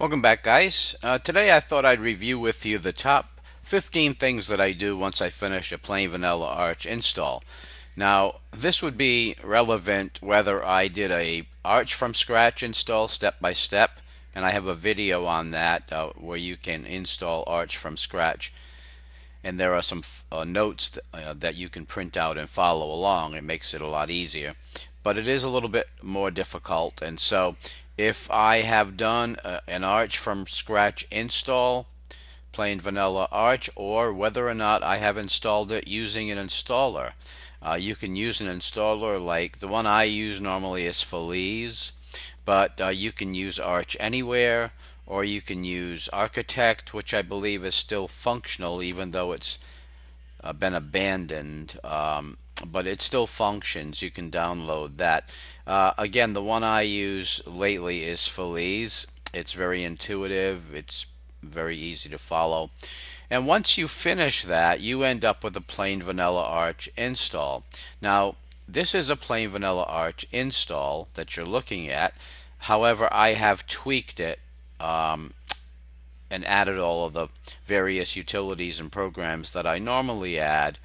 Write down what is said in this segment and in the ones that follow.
Welcome back guys. Uh, today I thought I'd review with you the top 15 things that I do once I finish a plain vanilla Arch install. Now this would be relevant whether I did a Arch from scratch install step by step and I have a video on that uh, where you can install Arch from scratch and there are some uh, notes th uh, that you can print out and follow along. It makes it a lot easier but it is a little bit more difficult and so if I have done uh, an Arch from scratch install, plain vanilla Arch, or whether or not I have installed it using an installer. Uh, you can use an installer like the one I use normally is Feliz, but uh, you can use Arch-Anywhere, or you can use Architect, which I believe is still functional even though it's uh, been abandoned. Um, but it still functions. You can download that. Uh, again, the one I use lately is Feliz. It's very intuitive. It's very easy to follow. And once you finish that, you end up with a plain vanilla Arch install. Now, this is a plain vanilla Arch install that you're looking at. However, I have tweaked it um, and added all of the various utilities and programs that I normally add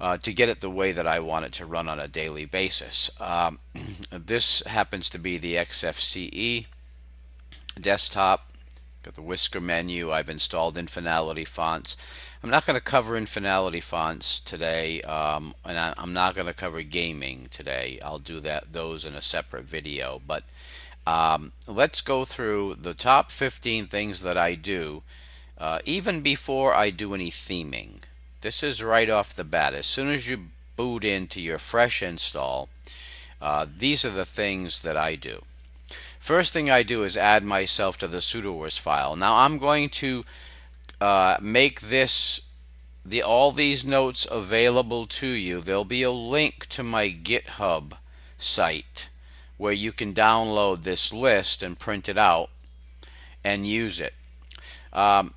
uh, to get it the way that I want it to run on a daily basis. Um, this happens to be the XFCE desktop. Got the whisker menu. I've installed Infinality fonts. I'm not going to cover Infinality fonts today, um, and I, am not going to cover gaming today. I'll do that those in a separate video. But um, let's go through the top 15 things that I do, uh, even before I do any theming. This is right off the bat. As soon as you boot into your fresh install, uh, these are the things that I do. First thing I do is add myself to the sudoers file. Now I'm going to uh, make this the all these notes available to you. There'll be a link to my GitHub site where you can download this list and print it out and use it. Um,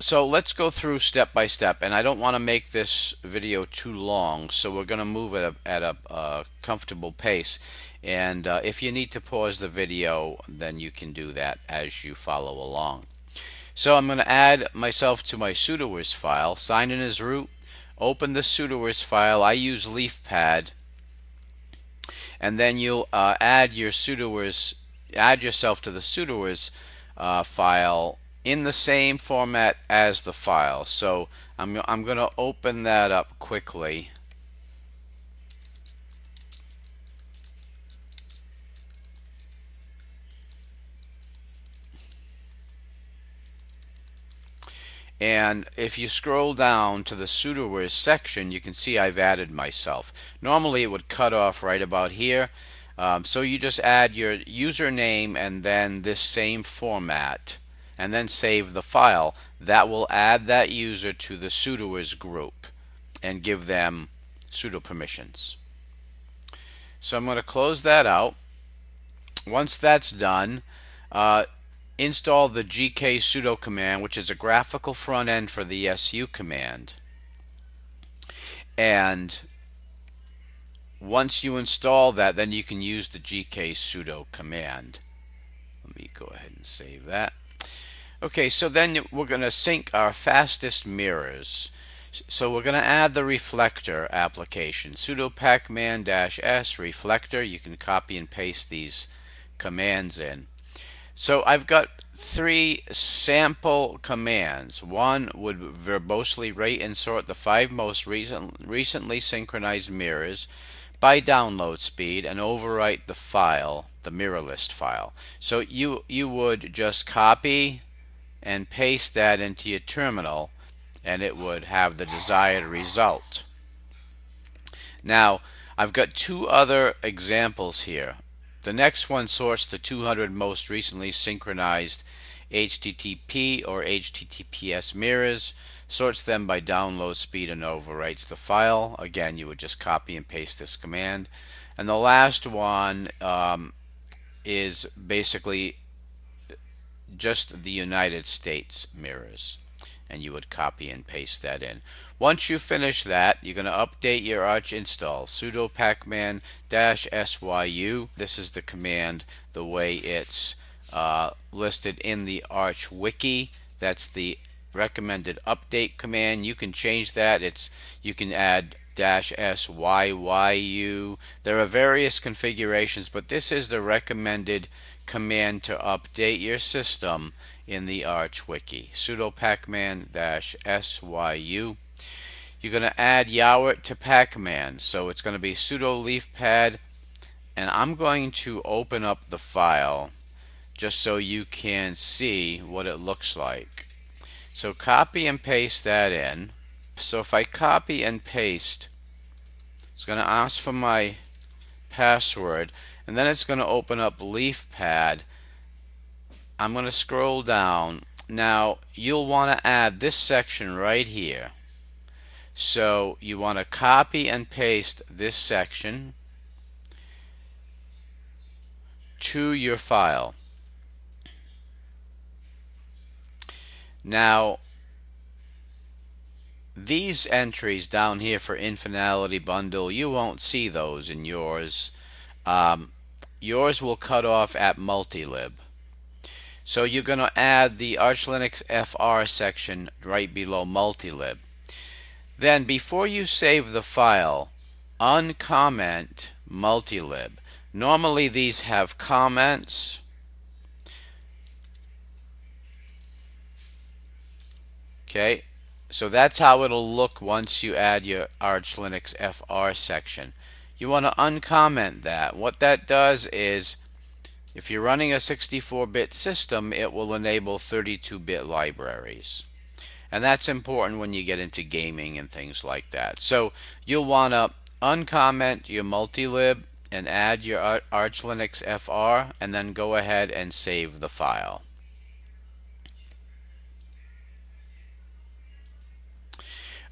so let's go through step by step and I don't want to make this video too long so we're going to move at a, at a uh, comfortable pace. And uh, if you need to pause the video then you can do that as you follow along. So I'm going to add myself to my sudoers file, sign in as root, open the sudoers file, I use LeafPad. And then you'll uh, add your sudoers, add yourself to the sudoers uh, file in the same format as the file. So I'm, I'm going to open that up quickly. And if you scroll down to the sudoers section, you can see I've added myself. Normally it would cut off right about here. Um, so you just add your username and then this same format and then save the file, that will add that user to the sudoers group and give them sudo permissions. So I'm going to close that out. Once that's done, uh, install the gk sudo command, which is a graphical front end for the su command. And once you install that, then you can use the gk sudo command. Let me go ahead and save that. Okay, so then we're going to sync our fastest mirrors. So we're going to add the reflector application. sudo pacman-s reflector. You can copy and paste these commands in. So I've got three sample commands. One would verbosely rate and sort the five most recent, recently synchronized mirrors by download speed and overwrite the file, the mirror list file. So you you would just copy and paste that into your terminal and it would have the desired result. Now I've got two other examples here. The next one sorts the 200 most recently synchronized HTTP or HTTPS mirrors, sorts them by download speed and overwrites the file. Again, you would just copy and paste this command. And the last one um, is basically just the United States mirrors and you would copy and paste that in. Once you finish that, you're going to update your Arch install. sudo pacman-syu. This is the command, the way it's uh, listed in the Arch Wiki. That's the recommended update command. You can change that. It's you can add dash SYYU. There are various configurations, but this is the recommended command to update your system in the Arch Wiki. sudo pacman dash SYU. You're going to add Yaourt to pacman. So it's going to be sudo leafpad and I'm going to open up the file just so you can see what it looks like. So copy and paste that in. So if I copy and paste, it's going to ask for my password and then it's going to open up LeafPad. I'm going to scroll down. Now you'll want to add this section right here. So you want to copy and paste this section to your file. Now, these entries down here for Infinality Bundle, you won't see those in yours. Um, yours will cut off at multilib. So you're going to add the Arch Linux FR section right below multilib. Then before you save the file, uncomment multilib. Normally these have comments. Okay, so that's how it'll look once you add your Arch Linux FR section. You want to uncomment that. What that does is if you're running a 64-bit system, it will enable 32-bit libraries. And that's important when you get into gaming and things like that. So you'll want to uncomment your multilib and add your Arch Linux FR and then go ahead and save the file.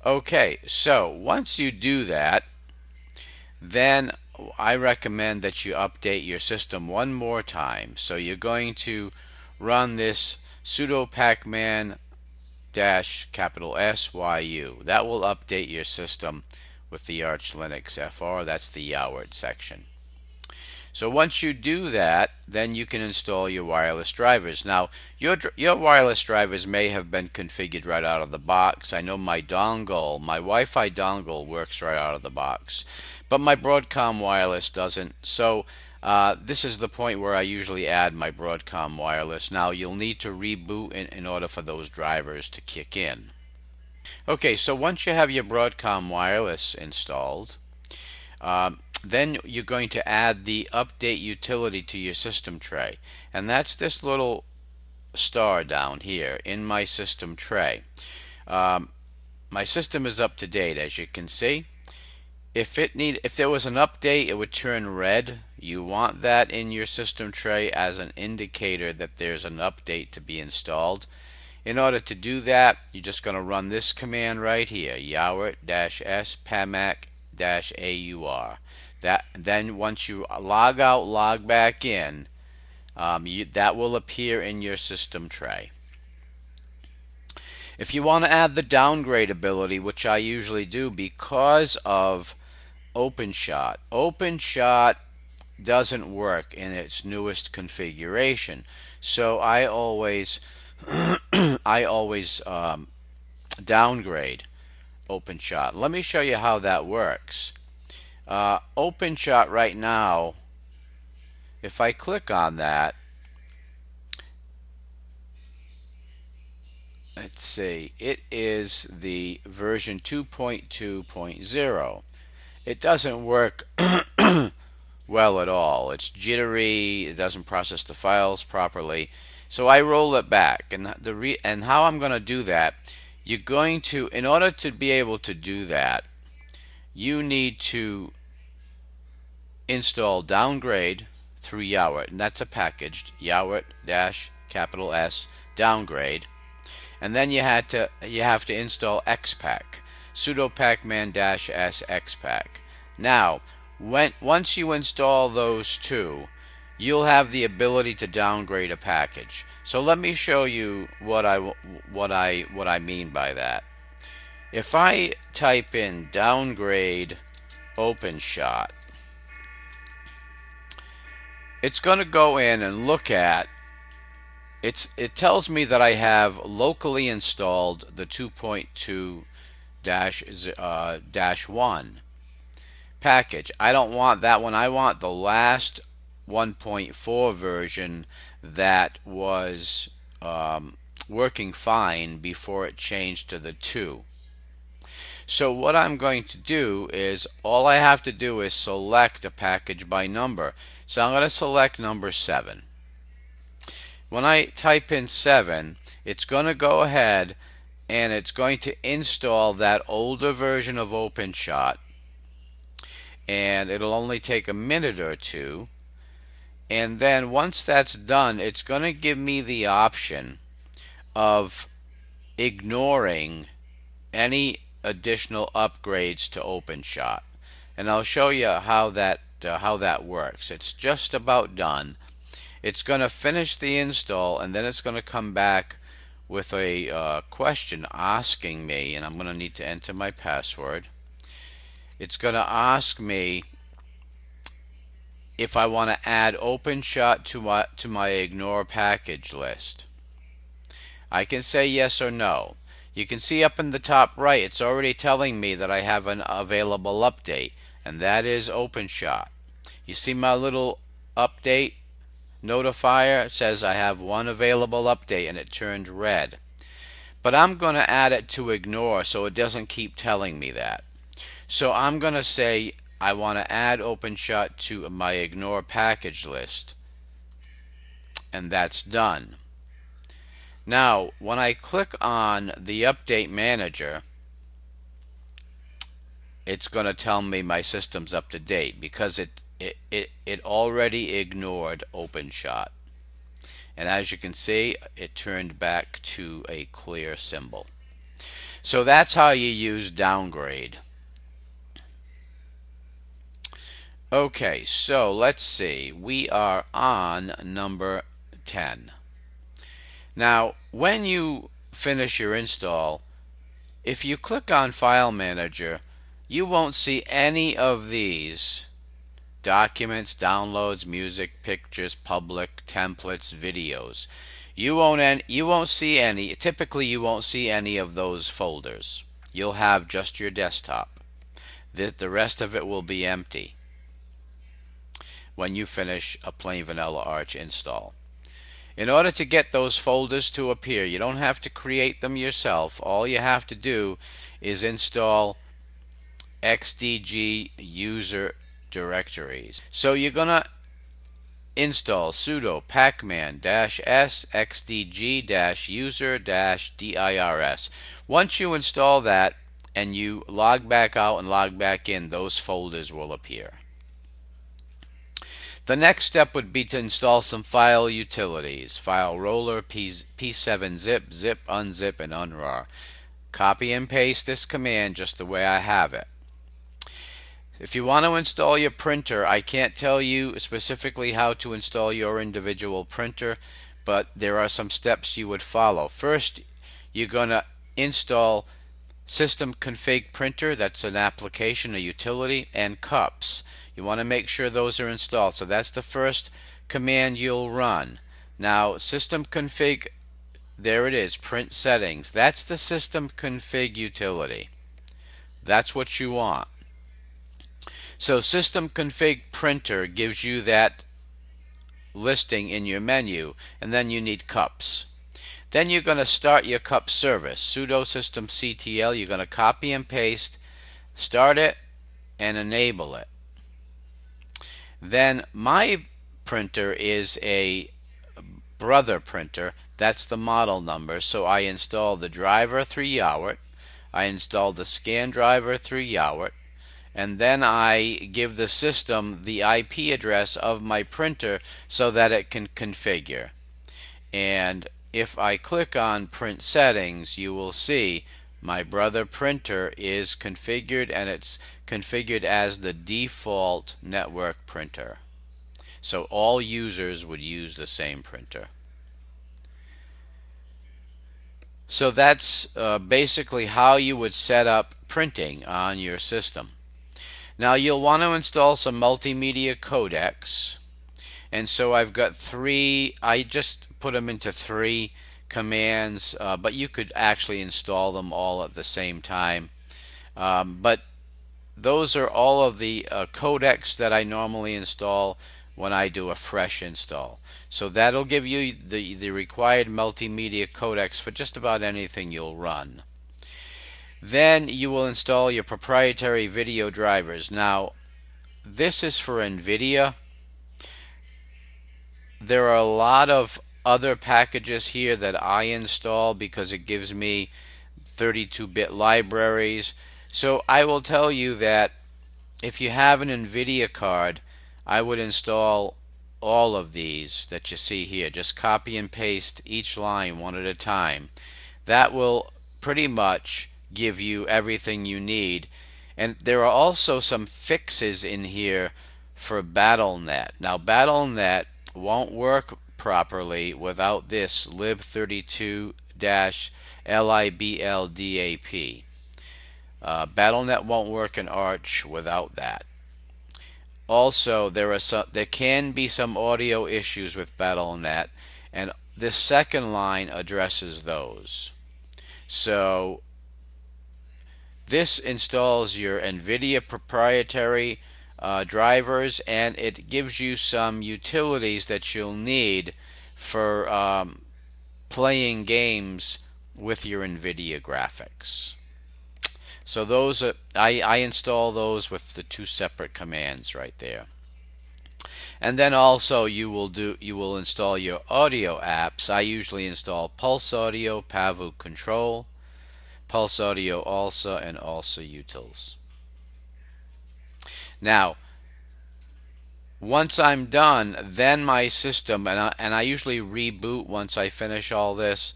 Okay, so once you do that, then I recommend that you update your system one more time. So you're going to run this sudo pacman dash capital SYU. That will update your system with the Arch Linux FR. That's the Yaourt section. So once you do that, then you can install your wireless drivers. Now, your, your wireless drivers may have been configured right out of the box. I know my dongle, my Wi-Fi dongle works right out of the box, but my Broadcom wireless doesn't. So uh, this is the point where I usually add my Broadcom wireless. Now, you'll need to reboot in, in order for those drivers to kick in. Okay, so once you have your Broadcom wireless installed, um, then you're going to add the update utility to your system tray. And that's this little star down here in my system tray. Um, my system is up to date as you can see. If it need if there was an update it would turn red. You want that in your system tray as an indicator that there's an update to be installed. In order to do that you're just going to run this command right here yaourt-s pamac-aur that then once you log out, log back in, um, you, that will appear in your system tray. If you want to add the downgrade ability, which I usually do because of OpenShot, OpenShot doesn't work in its newest configuration. So I always I always um, downgrade OpenShot. Let me show you how that works. Uh, OpenShot right now, if I click on that, let's see, it is the version 2.2.0. It doesn't work well at all. It's jittery, it doesn't process the files properly. So I roll it back and the re and how I'm going to do that, you're going to in order to be able to do that, you need to install downgrade through Yaourt, and that's a package, Yaourt dash capital S downgrade, and then you had to you have to install xpack, sudo pacman dash s xpack. Now, when once you install those two, you'll have the ability to downgrade a package. So let me show you what I what I what I mean by that. If I type in downgrade OpenShot it's going to go in and look at it's it tells me that I have locally installed the 2.2 dash uh, dash one package. I don't want that one. I want the last 1.4 version that was um, working fine before it changed to the 2. So what I'm going to do is all I have to do is select a package by number. So I'm going to select number 7. When I type in 7, it's going to go ahead and it's going to install that older version of OpenShot and it'll only take a minute or two and then once that's done it's going to give me the option of ignoring any additional upgrades to OpenShot and I'll show you how that uh, how that works it's just about done it's going to finish the install and then it's going to come back with a uh, question asking me and I'm going to need to enter my password it's going to ask me if I want to add OpenShot to my, to my ignore package list. I can say yes or no. You can see up in the top right it's already telling me that I have an available update and that is OpenShot. You see my little update notifier says I have one available update and it turned red. But I'm going to add it to ignore so it doesn't keep telling me that. So I'm going to say I want to add OpenShot to my ignore package list. And that's done. Now, when I click on the Update Manager, it's going to tell me my system's up to date because it, it, it, it already ignored OpenShot. And as you can see, it turned back to a clear symbol. So that's how you use downgrade. Okay, so let's see. We are on number 10. Now, when you finish your install, if you click on File Manager, you won't see any of these documents, downloads, music, pictures, public, templates, videos. You won't any, you won't see any. Typically, you won't see any of those folders. You'll have just your desktop. The, the rest of it will be empty when you finish a plain vanilla Arch install. In order to get those folders to appear, you don't have to create them yourself. All you have to do is install XDG user directories. So you're going to install sudo pacman-s xdg-user-dirs. Once you install that and you log back out and log back in, those folders will appear. The next step would be to install some file utilities, file roller, P, P7zip, zip, unzip, and unrar. Copy and paste this command just the way I have it. If you want to install your printer, I can't tell you specifically how to install your individual printer, but there are some steps you would follow. First, you're going to install System Config Printer, that's an application, a utility, and cups. You want to make sure those are installed. So that's the first command you'll run. Now system config, there it is, print settings. That's the system config utility. That's what you want. So system config printer gives you that listing in your menu and then you need cups. Then you're going to start your cup service. sudo system ctl, you're going to copy and paste, start it, and enable it. Then my printer is a brother printer. That's the model number. So I install the driver through Yaourt. I install the scan driver through Yaourt. And then I give the system the IP address of my printer so that it can configure. And if I click on print settings, you will see my brother printer is configured and it's configured as the default network printer. So all users would use the same printer. So that's uh, basically how you would set up printing on your system. Now you'll want to install some multimedia codecs And so I've got three, I just put them into three commands, uh, but you could actually install them all at the same time. Um, but those are all of the uh, codecs that I normally install when I do a fresh install. So that'll give you the, the required multimedia codecs for just about anything you'll run. Then you will install your proprietary video drivers. Now, this is for NVIDIA. There are a lot of other packages here that I install because it gives me 32-bit libraries. So I will tell you that if you have an NVIDIA card, I would install all of these that you see here. Just copy and paste each line one at a time. That will pretty much give you everything you need. And there are also some fixes in here for BattleNet. Now BattleNet won't work properly without this lib32-liblDAP. Uh, BattleNet won't work in Arch without that. Also, there are some, there can be some audio issues with BattleNet, and this second line addresses those. So this installs your NVIDIA proprietary uh, drivers and it gives you some utilities that you'll need for um, playing games with your NVIDIA graphics. So those are, I, I install those with the two separate commands right there. And then also you will do you will install your audio apps. I usually install Pulse Audio, Pavu Control, Pulse Audio ALSA, and ALSA Utils. Now, once I'm done, then my system, and I, and I usually reboot once I finish all this.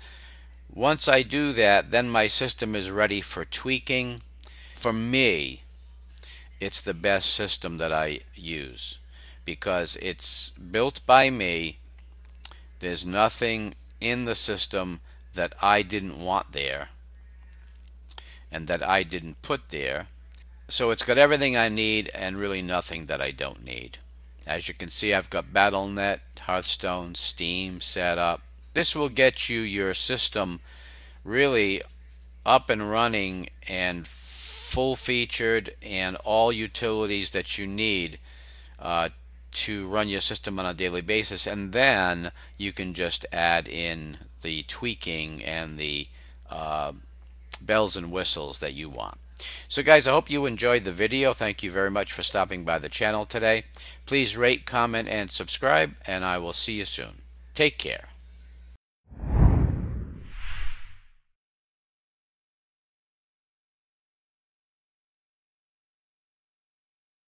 Once I do that, then my system is ready for tweaking. For me, it's the best system that I use because it's built by me. There's nothing in the system that I didn't want there and that I didn't put there. So it's got everything I need and really nothing that I don't need. As you can see, I've got BattleNet, Hearthstone, Steam set up. This will get you your system really up and running and full featured and all utilities that you need uh, to run your system on a daily basis and then you can just add in the tweaking and the uh, bells and whistles that you want. So guys, I hope you enjoyed the video. Thank you very much for stopping by the channel today. Please rate, comment, and subscribe, and I will see you soon. Take care.